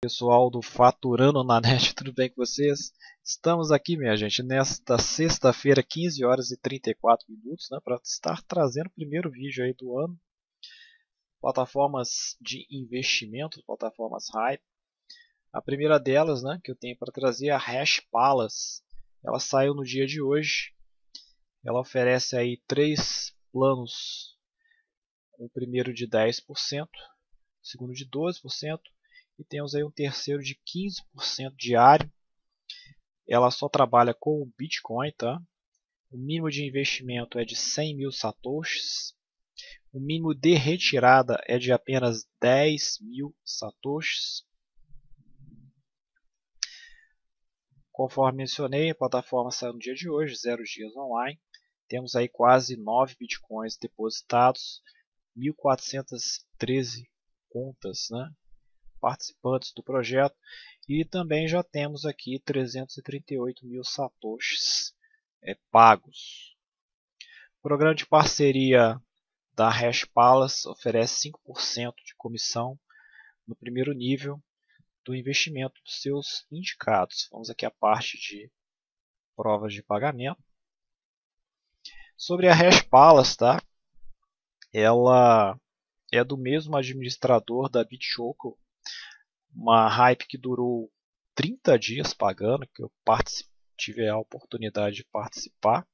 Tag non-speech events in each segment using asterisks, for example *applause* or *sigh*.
pessoal do Faturando na *laughs* Net, tudo bem com vocês? Estamos aqui, minha gente, nesta sexta-feira, 15 horas e 34 minutos, né, para estar trazendo o primeiro vídeo aí do ano. Plataformas de investimento, plataformas Hype. A primeira delas, né, que eu tenho para trazer é a Hash Palace. Ela saiu no dia de hoje. Ela oferece aí três planos. O primeiro de 10%, o segundo de 12%, e temos aí um terceiro de 15% diário. Ela só trabalha com o Bitcoin, tá? O mínimo de investimento é de 100 mil satoshis. O mínimo de retirada é de apenas 10 mil satoshis. Conforme mencionei, a plataforma saiu no dia de hoje, 0 dias online. Temos aí quase 9 bitcoins depositados, 1.413 contas, né? Participantes do projeto e também já temos aqui 338 mil satoshis é, pagos. O programa de parceria da Hash Palace oferece 5% de comissão no primeiro nível do investimento dos seus indicados. Vamos aqui à parte de provas de pagamento. Sobre a Hash Palace, tá? ela é do mesmo administrador da BitChoco, uma hype que durou 30 dias pagando, que eu tive a oportunidade de participar.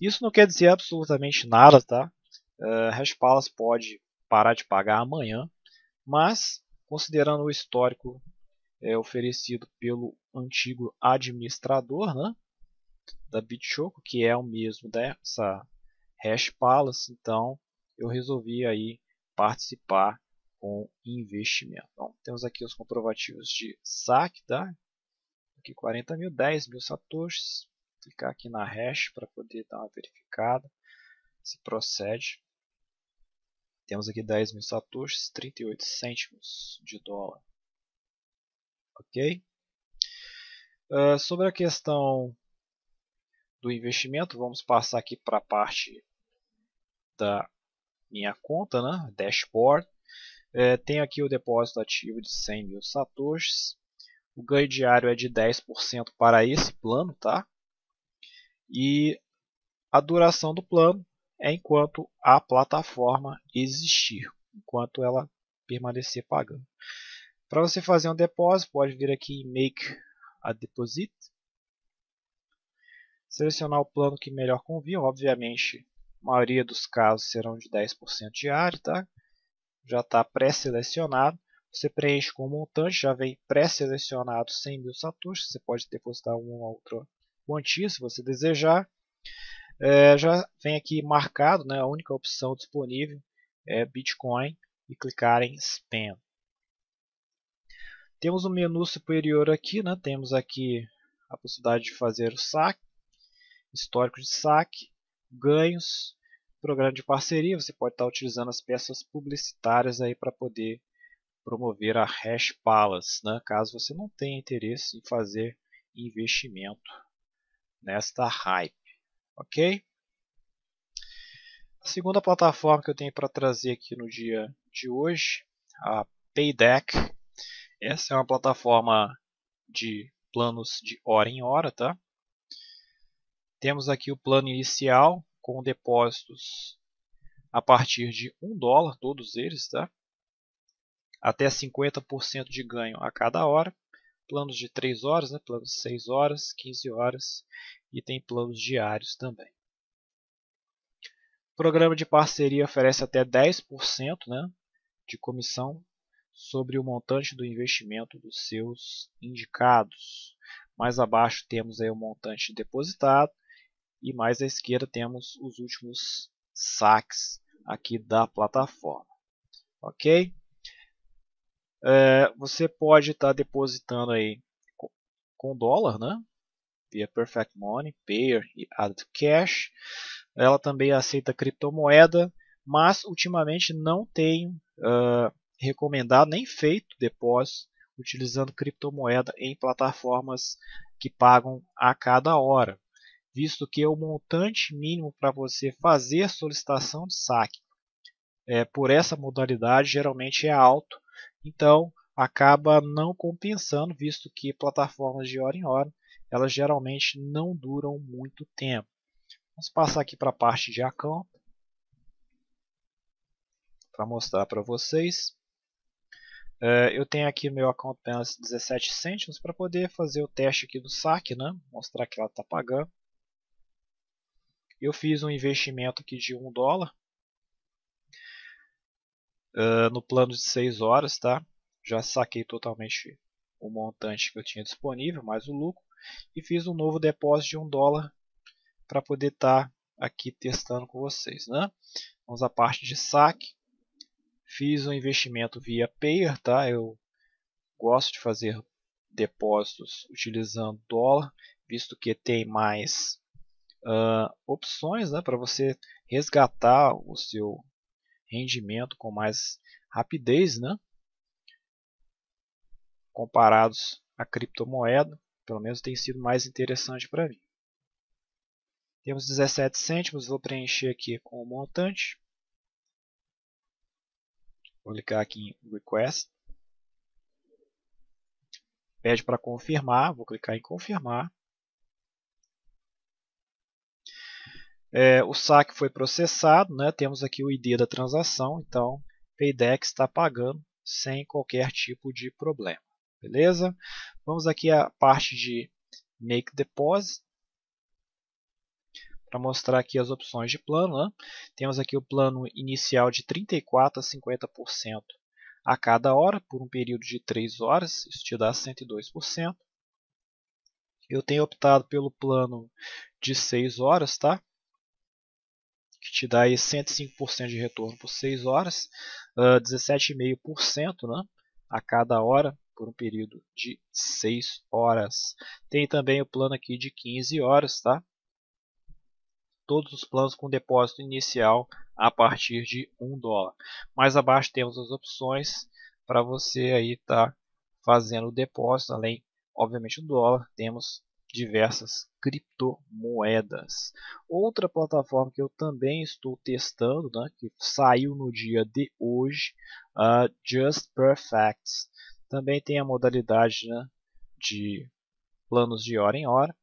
Isso não quer dizer absolutamente nada, tá? Uh, Hash Palace pode parar de pagar amanhã, mas considerando o histórico é, oferecido pelo antigo administrador né, da BitChoco, que é o mesmo dessa Hash Palace, então eu resolvi aí participar com investimento. Então, temos aqui os comprovativos de saque, tá? Aqui 40 mil, 10 mil satoshis. Clicar aqui na hash para poder dar uma verificada se procede. Temos aqui 10 mil satoshis, 38 cêntimos de dólar. Ok? Uh, sobre a questão do investimento, vamos passar aqui para a parte da minha conta, né? dashboard. É, tenho aqui o depósito ativo de 100 mil satoshis. O ganho diário é de 10% para esse plano, tá? E a duração do plano é enquanto a plataforma existir, enquanto ela permanecer pagando. Para você fazer um depósito, pode vir aqui em Make a Deposit. Selecionar o plano que melhor convém. Obviamente, a maioria dos casos serão de 10% diário, tá? Já está pré-selecionado. Você preenche com o montante, já vem pré-selecionado 100 mil satoshis. Você pode depositar uma outra quantia se você desejar. É, já vem aqui marcado, né, a única opção disponível é Bitcoin e clicar em Spend. Temos o um menu superior aqui, né, temos aqui a possibilidade de fazer o saque, histórico de saque, ganhos, programa de parceria, você pode estar utilizando as peças publicitárias aí para poder promover a Hash Palace, né? caso você não tenha interesse em fazer investimento nesta hype, ok? A segunda plataforma que eu tenho para trazer aqui no dia de hoje, a Paydeck. Essa é uma plataforma de planos de hora em hora, tá? Temos aqui o plano inicial, com depósitos a partir de 1 dólar, todos eles, tá? até 50% de ganho a cada hora. Planos de 3 horas, né? planos de 6 horas, 15 horas e tem planos diários também. O programa de parceria oferece até 10% né, de comissão sobre o montante do investimento dos seus indicados. Mais abaixo temos aí o montante depositado e mais à esquerda temos os últimos saques aqui da plataforma. Ok? É, você pode estar tá depositando aí com dólar, né? Via Perfect Money, Payer e Add Cash. Ela também aceita criptomoeda, mas ultimamente não tem uh, recomendado nem feito depósito utilizando criptomoeda em plataformas que pagam a cada hora visto que o montante mínimo para você fazer solicitação de saque é, por essa modalidade geralmente é alto, então acaba não compensando, visto que plataformas de hora em hora elas geralmente não duram muito tempo. Vamos passar aqui para a parte de account para mostrar para vocês. É, eu tenho aqui meu account balance 17 cêntimos para poder fazer o teste aqui do saque, né? mostrar que ela está pagando. Eu fiz um investimento aqui de 1 dólar uh, no plano de 6 horas, tá? Já saquei totalmente o montante que eu tinha disponível, mais o lucro, e fiz um novo depósito de 1 dólar para poder estar tá aqui testando com vocês, né? Vamos à parte de saque. Fiz um investimento via Payer, tá? Eu gosto de fazer depósitos utilizando dólar, visto que tem mais uh, opções né, para você resgatar o seu rendimento com mais rapidez, né? comparados à criptomoeda, pelo menos tem sido mais interessante para mim. Temos 17 cêntimos, vou preencher aqui com o montante. Vou clicar aqui em Request. Pede para confirmar, vou clicar em confirmar. É, o saque foi processado, né? temos aqui o ID da transação, então Paydex está pagando sem qualquer tipo de problema. Beleza? Vamos aqui à parte de Make Deposit para mostrar aqui as opções de plano. Né? Temos aqui o plano inicial de 34% a 50% a cada hora, por um período de 3 horas, isso te dá 102%. Eu tenho optado pelo plano de 6 horas, tá? Te dá aí 105% de retorno por 6 horas, uh, ah, 17,5% né, a cada hora por um período de 6 horas. Tem também o plano aqui de 15 horas, tá? Todos os planos com depósito inicial a partir de 1 dólar. Mais abaixo temos as opções para você aí estar tá fazendo o depósito, além obviamente do dólar, temos diversas criptomoedas. Outra plataforma que eu também estou testando, né, que saiu no dia de hoje, uh, Just Perfect. Também tem a modalidade né, de planos de hora em hora.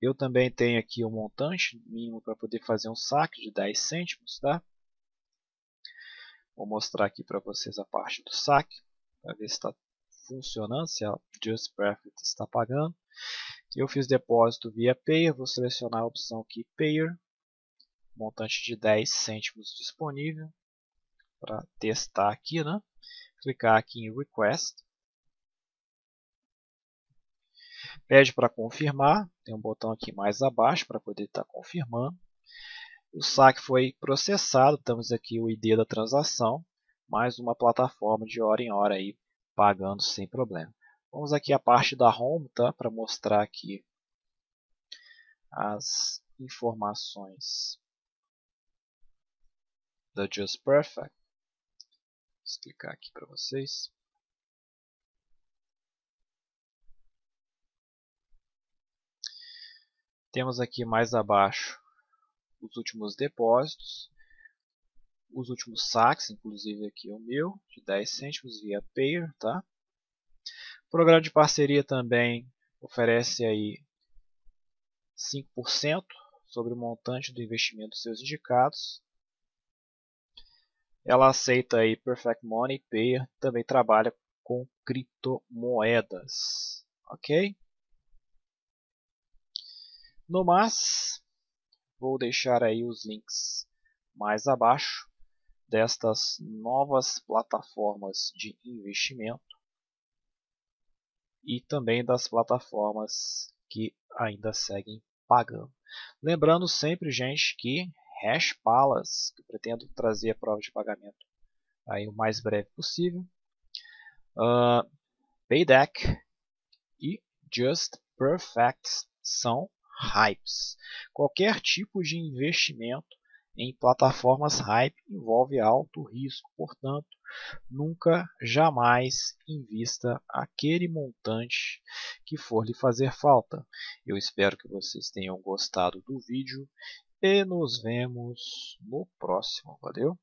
Eu também tenho aqui o um montante mínimo para poder fazer um saque de 10 cêntimos. Tá? Vou mostrar aqui para vocês a parte do saque, para ver se está funcionando, se a Just está pagando. Eu fiz depósito via Payer, vou selecionar a opção aqui Payer, montante de 10 cêntimos disponível para testar aqui, né? Clicar aqui em Request. Pede para confirmar, tem um botão aqui mais abaixo para poder estar tá confirmando. O saque foi processado, temos aqui o ID da transação, mais uma plataforma de hora em hora aí pagando sem problema. Vamos aqui à parte da Home tá? para mostrar aqui as informações da Just Perfect. Vou clicar aqui para vocês. Temos aqui mais abaixo os últimos depósitos os últimos saques, inclusive aqui o meu, de 10 cêntimos via Payer, tá? O programa de parceria também oferece aí 5% sobre o montante do investimento dos seus indicados. Ela aceita aí Perfect Money, Payer, também trabalha com criptomoedas, ok? No mais, vou deixar aí os links mais abaixo destas novas plataformas de investimento e também das plataformas que ainda seguem pagando. Lembrando sempre, gente, que Hash Palace, que pretendo trazer a prova de pagamento aí o mais breve possível, uh, Paydeck e Just Perfect são hypes. Qualquer tipo de investimento em plataformas hype envolve alto risco, portanto, nunca jamais invista aquele montante que for lhe fazer falta. Eu espero que vocês tenham gostado do vídeo e nos vemos no próximo. Valeu!